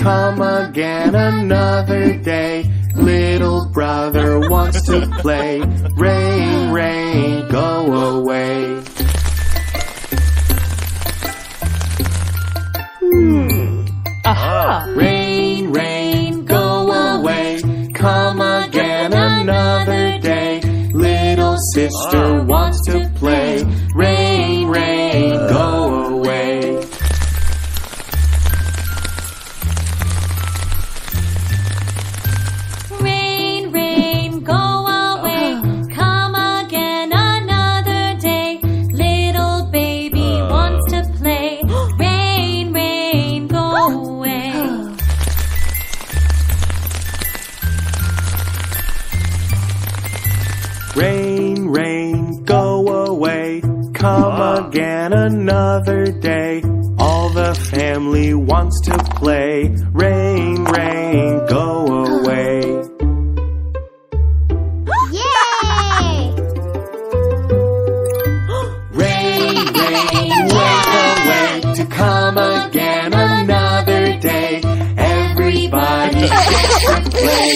Come again another day. Little brother wants to play. Rain, rain, go away. Hmm. Aha. Rain, rain, go away. Come again another day. Little sister wants to play. Another day. All the family wants to play. Rain, rain, go away. Yay! Rain, rain, went away to come again another day. Everybody gets to play.